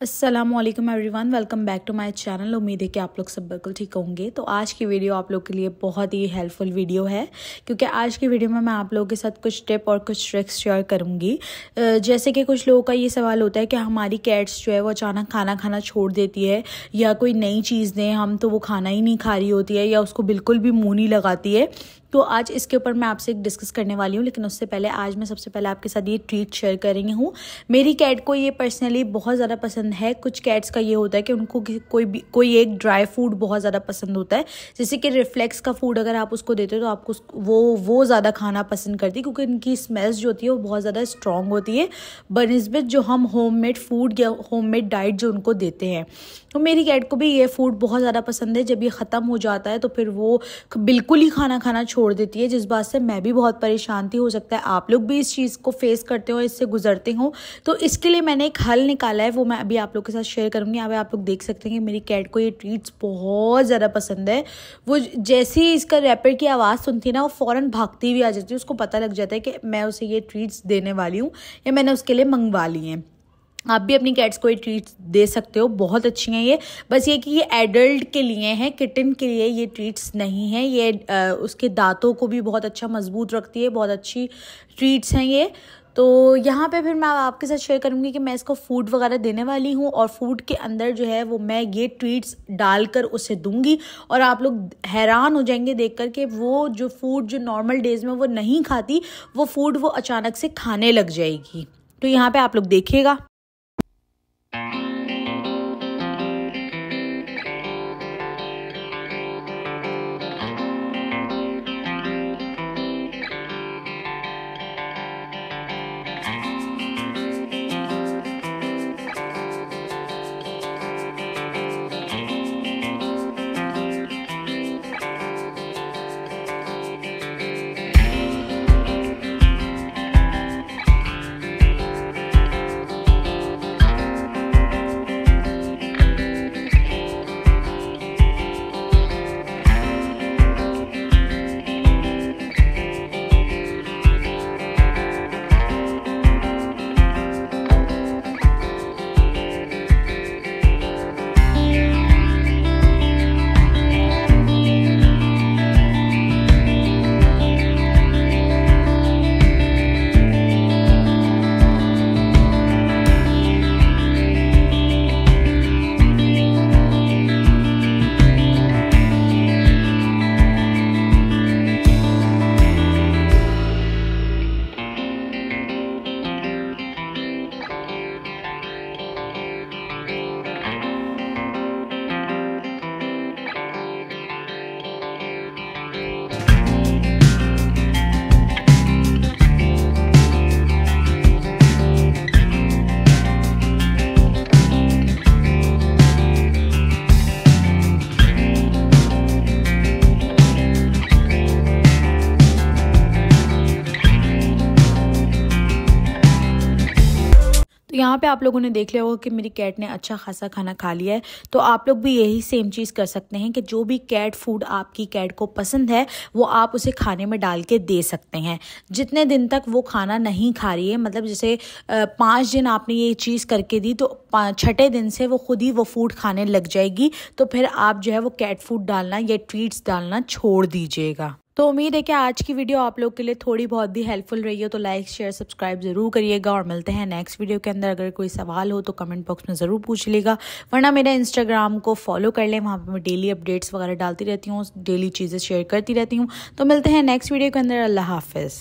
Aslam everyone welcome back to my channel उम्मीद है कि आप लोग सब बिल्कुल ठीक होंगे। तो आज की वीडियो आप लोग के लिए बहुत ही हेल्पफुल वीडियो है, क्योंकि आज की वीडियो में मैं आप लोगों के साथ कुछ टिप और कुछ ट्रिक्स शेयर करूँगी। जैसे कि कुछ लोगों का ये सवाल होता है कि हमारी कैट्स जो है वो अचानक खाना खाना छोड़ देती है, या कोई नई चीज़ दें हम तो वो खाना ही नहीं खा रही होती है, या उसको बिल्कुल भी मुँह नहीं लगाती है। तो आज इसके ऊपर मैं आपसे एक डिस्कस करने वाली हूँ, लेकिन उससे पहले आज मैं सबसे पहले आपके साथ ये ट्रीट शेयर कर रही हूँ। मेरी कैट को ये पर्सनली बहुत ज़्यादा पसंद है। कुछ कैट्स का ये होता है कि उनको कोई भी, कोई एक ड्राई फ़ूड बहुत ज़्यादा पसंद होता है। जैसे कि रिफ्लेक्स का फ़ूड अगर आप उसको देते हो तो आपको वो वो ज़्यादा खाना पसंद करती क्योंकि इनकी स्मेल्स जो होती है, वो बहुत ज़्यादा स्ट्रॉन्ग होती है। बनस्बत जो हम होम फ़ूड या होम डाइट जो उनको देते हैं तो मेरी कैट को भी ये फ़ूड बहुत ज़्यादा पसंद है। जब ये ख़त्म हो जाता है तो फिर वो बिल्कुल ही खाना खाना छोड़ देती है, जिस बात से मैं भी बहुत परेशान थी। हो सकता है आप लोग भी इस चीज़ को फेस करते हो, इससे गुजरते हो। तो इसके लिए मैंने एक हल निकाला है, वो मैं अभी आप लोग के साथ शेयर करूँगी। यहाँ आप लोग देख सकते हैं कि मेरी कैट को ये ट्रीट्स बहुत ज़्यादा पसंद है। वो जैसे ही इसका रैपर की आवाज़ सुनती है ना, वो फ़ौरन भागती हुई आ जाती है। उसको पता लग जाता है कि मैं उसे ये ट्रीट्स देने वाली हूँ, या मैंने उसके लिए मंगवा ली हैं। आप भी अपनी कैट्स को ये ट्रीट्स दे सकते हो बहुत अच्छी हैं ये। बस ये कि ये एडल्ट के लिए हैं किटन के लिए ये ट्रीट्स नहीं हैं ये आ, उसके दांतों को भी बहुत अच्छा मज़बूत रखती है बहुत अच्छी ट्रीट्स हैं ये। तो यहाँ पे फिर मैं आपके साथ शेयर करूँगी कि मैं इसको फ़ूड वगैरह देने वाली हूँ और फ़ूड के अंदर जो है वो मैं ये ट्रीट्स डालकर उसे दूँगी और आप लोग हैरान हो जाएँगे देख कर के वो जो फ़ूड जो नॉर्मल डेज़ में वो नहीं खाती वो फ़ूड वो अचानक से खाने लग जाएगी। तो यहाँ पे आप लोग देखिएगा। यहाँ पे आप लोगों ने देख लिया होगा कि मेरी कैट ने अच्छा खासा खाना खा लिया है। तो आप लोग भी यही सेम चीज़ कर सकते हैं कि जो भी कैट फ़ूड आपकी कैट को पसंद है, वो आप उसे खाने में डाल के दे सकते हैं। जितने दिन तक वो खाना नहीं खा रही है मतलब जैसे पाँच दिन आपने ये चीज़ करके दी तो छठे दिन से वो खुद ही वो फ़ूड खाने लग जाएगी। तो फिर आप जो है वो कैट फ़ूड डालना या ट्रीट्स डालना छोड़ दीजिएगा। तो उम्मीद है कि आज की वीडियो आप लोग के लिए थोड़ी बहुत भी हेल्पफुल रही हो तो लाइक शेयर सब्सक्राइब ज़रूर करिएगा और मिलते हैं नेक्स्ट वीडियो के अंदर। अगर कोई सवाल हो तो कमेंट बॉक्स में ज़रूर पूछ लेगा, वरना मेरे इंस्टाग्राम को फॉलो कर लें, वहाँ पर मैं डेली अपडेट्स वगैरह डालती रहती हूँ डेली चीज़ें शेयर करती रहती हूँ। तो मिलते हैं नेक्स्ट वीडियो के अंदर, अल्लाह हाफिज़।